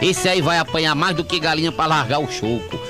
Esse aí vai apanhar mais do que galinha para largar o choco.